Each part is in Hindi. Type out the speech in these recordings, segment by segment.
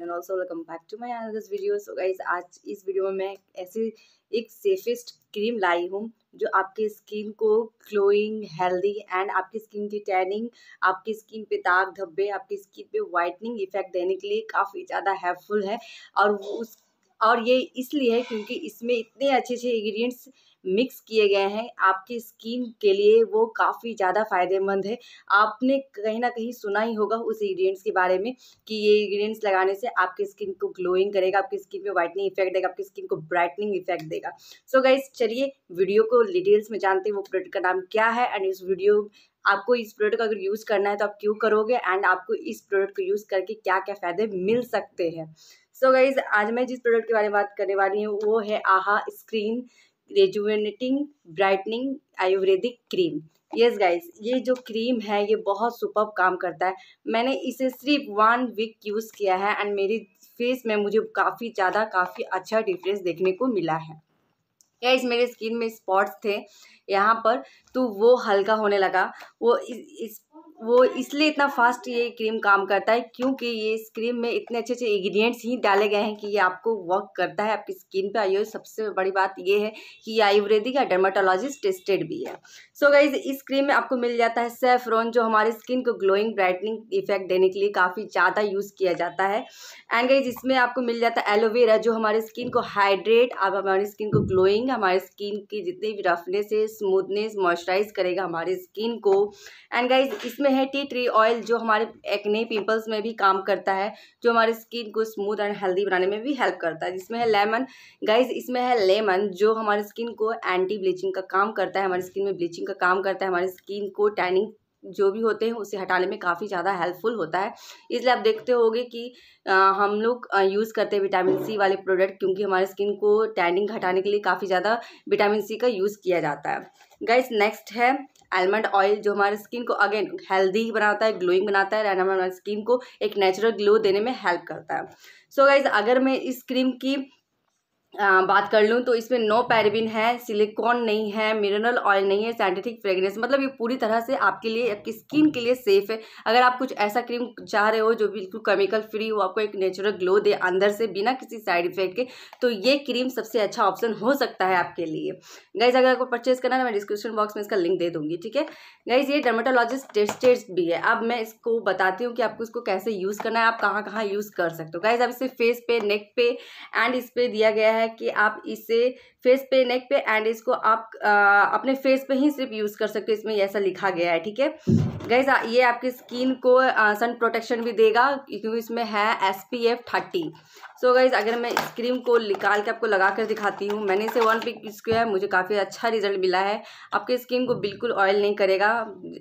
And also welcome back to my another video so guys आज इस वीडियो में मैं ऐसी एक सेफेस्ट क्रीम लाई हूँ, जो आपकी स्किन को ग्लोइंग हेल्दी एंड आपकी स्किन की टैनिंग आपकी स्किन पे दाग धब्बे, आपकी स्किन पे वाइटनिंग इफ़ेक्ट देने के लिए काफ़ी ज़्यादा हेल्पफुल है। और उस और ये इसलिए है क्योंकि इसमें इतने अच्छे अच्छे इंग्रेडिएंट्स मिक्स किए गए हैं। आपकी स्किन के लिए वो काफ़ी ज़्यादा फ़ायदेमंद है। आपने कहीं ना कहीं सुना ही होगा उस इंग्रेडिएंट्स के बारे में कि ये इंग्रेडिएंट्स लगाने से आपकी स्किन को ग्लोइंग करेगा, आपकी स्किन पे वाइटनिंग इफ़ेक्ट देगा, आपकी स्किन को ब्राइटनिंग इफ़ेक्ट देगा। सो so गाइज़ चलिए वीडियो को डिटेल्स में जानते हैं वो प्रोडक्ट का नाम क्या है एंड इस वीडियो आपको इस प्रोडक्ट का अगर यूज़ करना है तो आप क्यों करोगे एंड आपको इस प्रोडक्ट को यूज़ करके क्या क्या फ़ायदे मिल सकते हैं। सो so गाइज़ आज मैं जिस प्रोडक्ट के बारे में बात करने वाली हूँ वो है आहा screen rejuvenating brightening Ayurvedic cream yes guys ये जो क्रीम है ये बहुत सुपर काम करता है। मैंने इसे सिर्फ़ वन वीक यूज़ किया है एंड मेरी फेस में मुझे काफ़ी ज़्यादा काफ़ी अच्छा डिफरेंस देखने को मिला है। या इस मेरे स्किन में स्पॉट्स थे यहाँ पर तो वो हल्का होने लगा। वो इस, इस वो इसलिए इतना फास्ट ये क्रीम काम करता है क्योंकि ये इस क्रीम में इतने अच्छे अच्छे इंग्रेडिएंट्स ही डाले गए हैं कि ये आपको वर्क करता है, आपकी स्किन पे आइए सबसे बड़ी बात ये है कि ये आयुर्वेदिक या डर्माटोलॉजिस्ट टेस्टेड भी है। सो so गाइज़ इस क्रीम में आपको मिल जाता है सेफ्रॉन जो हमारी स्किन को ग्लोइंग ब्राइटनिंग इफ़ेक्ट देने के लिए काफ़ी ज़्यादा यूज़ किया जाता है। एंड गाइज़ इसमें आपको मिल जाता है एलोवेरा जो हमारी स्किन को हाइड्रेट आप हमारी स्किन को ग्लोइंग हमारी स्किन की जितनी भी रफनेस है स्मूथनेस मॉइस्चराइज करेगा हमारी स्किन को। एंड गाइज़ इसमें में है टी ट्री ऑयल, जो हमारे एक्ने पिंपल्स में भी काम करता है, जो हमारे स्किन को स्मूथ एंड हेल्दी बनाने में भी हेल्प करता है। जिसमें है लेमन गाइज़ इसमें है लेमन जो हमारे स्किन को एंटी ब्लीचिंग का काम करता है, हमारी स्किन में ब्लीचिंग का काम करता है, हमारी स्किन को टैनिंग जो भी होते हैं उसे हटाने में काफ़ी ज़्यादा हेल्पफुल होता है। इसलिए आप देखते होगे कि आ, हम लोग यूज़ करते हैं विटामिन सी वाले प्रोडक्ट क्योंकि हमारे स्किन को टैनिंग हटाने के लिए काफ़ी ज़्यादा विटामिन सी का यूज़ किया जाता है। गाइस नेक्स्ट है आलमंड ऑयल जो हमारे स्किन को अगेन हेल्दी बनाता है ग्लोइंग बनाता है एंड हमारे स्किन को एक नेचुरल ग्लो देने में हेल्प करता है। सो so गाइज़ अगर मैं इस क्रीम की आ, बात कर लूँ तो इसमें नो पैरबिन है सिलिकॉन नहीं है मिनरल ऑयल नहीं है साइंटिफिक फ्रेगनेंस मतलब ये पूरी तरह से आपके लिए आपकी स्किन के लिए सेफ़ है। अगर आप कुछ ऐसा क्रीम चाह रहे हो जो बिल्कुल केमिकल फ्री हो आपको एक नेचुरल ग्लो दे अंदर से बिना किसी साइड इफ़ेक्ट के तो ये क्रीम सबसे अच्छा ऑप्शन हो सकता है आपके लिए। गाइज़ अगर आपको परचेज करना है मैं डिस्क्रिप्शन बॉक्स में इसका लिंक दे दूँगी ठीक है? गाइज़ ये डर्माटोलॉजिस्ट टेस्टेड भी है। अब मैं इसको बताती हूँ कि आपको इसको कैसे यूज़ करना है आप कहाँ कहाँ यूज़ कर सकते हो। गाइज़ अब इसे फेस पे नेक पे एंड इस पर दिया गया है। कि आप इसे फेस पे नेक पे एंड इसको आप आ, अपने फेस पे ही सिर्फ़ यूज़ कर सकते हो इसमें ऐसा लिखा गया है ठीक है? गैस ये आपकी स्किन को सन प्रोटेक्शन भी देगा क्योंकि इसमें है S P F thirty. So guys अगर मैं इस क्रीम को निकाल के आपको लगा कर दिखाती हूँ मैंने इसे वन वीक यूज़ किया है मुझे काफ़ी अच्छा रिज़ल्ट मिला है। आपकी स्किन को बिल्कुल ऑयल नहीं करेगा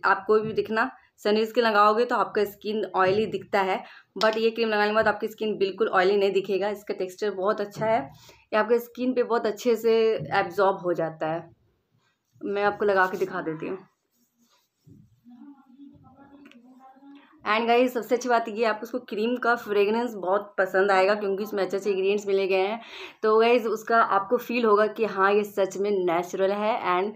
आपको भी दिखना सनी लगाओगे तो आपका स्किन ऑयली दिखता है बट ये क्रीम लगाने के बाद आपकी स्किन बिल्कुल ऑयली नहीं दिखेगा इसका टेक्सचर बहुत अच्छा है। ये आपके स्किन पे बहुत अच्छे से एब्जॉर्ब हो जाता है। मैं आपको लगा के दिखा देती हूँ। एंड गाइस सबसे अच्छी बात ये आपको उसको क्रीम का फ्रेगनेंस बहुत पसंद आएगा, क्योंकि इसमें अच्छे अच्छे इंग्रीडियंट्स मिले गए हैं। तो गाइज़ उसका आपको फील होगा कि हाँ ये सच में नेचुरल है एंड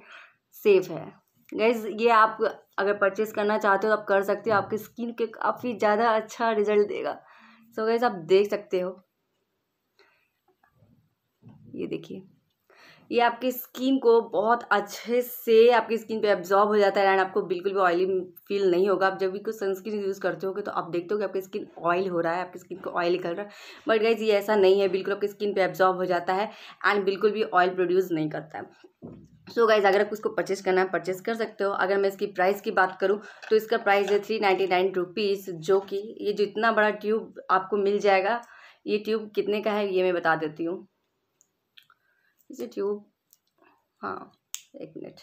सेफ़ है। गाइज़ ये आप अगर परचेज करना चाहते हो तो आप कर सकते हो, आपकी स्किन के काफ़ी ज़्यादा अच्छा रिज़ल्ट देगा। सो so गाइज़ आप देख सकते हो। ये देखिए। ये आपकी स्किन को बहुत अच्छे से आपकी स्किन पे एब्जॉर्ब हो जाता है एंड आपको बिल्कुल भी ऑयली फील नहीं होगा। आप जब भी कुछ सनस्क्रीन यूज़ करते हो तो आप देखते हो कि आपकी स्किन ऑयल हो रहा है, आपकी स्किन को ऑयल निकल रहा है। बट गाइज़ ये ऐसा नहीं है, बिल्कुल आपकी स्किन पे एब्जॉर्ब हो जाता है एंड बिल्कुल भी ऑयल प्रोड्यूस नहीं करता है। सो so गाइज़ अगर आपको इसको परचेस करना है परचेस कर सकते हो। अगर मैं इसकी प्राइस की बात करूँ तो इसका प्राइस है थ्री नाइन्टी नाइन रुपीज़ जो कि ये जो इतना बड़ा ट्यूब आपको मिल जाएगा, ये ट्यूब कितने का है, ये मैं बता देती हूँ। इसे ट्यूब हाँ एक मिनट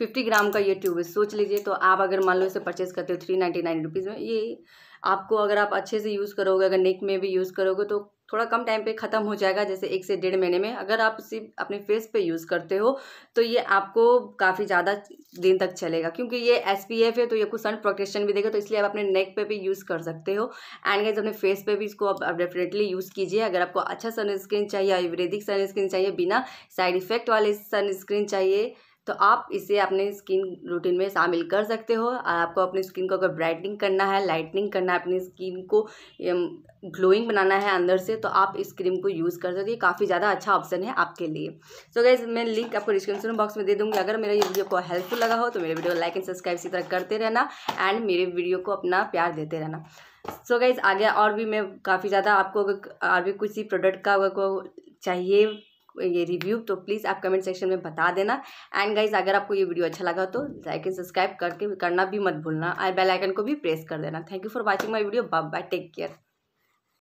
फिफ्टी ग्राम का ये ट्यूब है, सोच लीजिए तो आप अगर मान लो इसे परचेज करते हो थ्री नाइन्टी नाइन रुपीज़ में, ये आपको अगर आप अच्छे से यूज़ करोगे, अगर नेक में भी यूज़ करोगे तो थोड़ा कम टाइम पे ख़त्म हो जाएगा, जैसे एक से डेढ़ महीने में। अगर आप सिर्फ़ अपने फेस पे यूज़ करते हो तो ये आपको काफ़ी ज़्यादा दिन तक चलेगा, क्योंकि ये एस पी एफ़ है तो ये कुछ सन प्रोटेक्शन भी देगा तो इसलिए आप अपने नेक पे भी यूज़ कर सकते हो। एंड गाइज़ अपने फेस पे भी इसको आप डेफिनेटली यूज़ कीजिए। अगर आपको अच्छा सनस्क्रीन चाहिए, आयुर्वेदिक सनस्क्रीन चाहिए, बिना साइड इफ़ेक्ट वाले सनस्क्रीन चाहिए तो आप इसे अपने स्किन रूटीन में शामिल कर सकते हो। और आपको अपनी स्किन को अगर ब्राइटनिंग करना है, लाइटनिंग करना है, अपनी स्किन को ग्लोइंग बनाना है अंदर से तो आप इस क्रीम को यूज़ कर सकते हैं। काफ़ी ज़्यादा अच्छा ऑप्शन है आपके लिए। सो गैस मैं लिंक आपको डिस्क्रिप्शन बॉक्स में दे दूँगी। अगर मेरा ये वीडियो को हेल्पफुल लगा हो तो मेरे वीडियो लाइक एंड सब्सक्राइब इसी तरह करते रहना एंड मेरे वीडियो को अपना प्यार देते रहना। सो so गाइज़ आगे और भी मैं काफ़ी ज़्यादा आपको और भी किसी प्रोडक्ट को चाहिए ये रिव्यू तो प्लीज़ आप कमेंट सेक्शन में बता देना। एंड गाइज़ अगर आपको ये वीडियो अच्छा लगा तो लाइक एंड सब्सक्राइब करके करना भी मत भूलना। और बेल आइकन को भी प्रेस कर देना। Thank you for watching my video bye take care